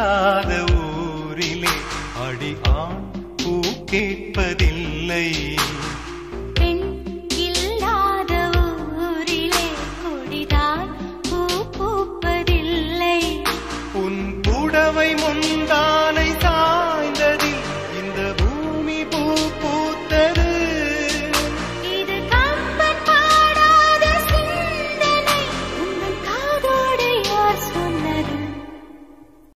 இல்லாத ஊரிலே அடி ஆண் பூ கேட்பதில்லை உன் புடவை முந்தா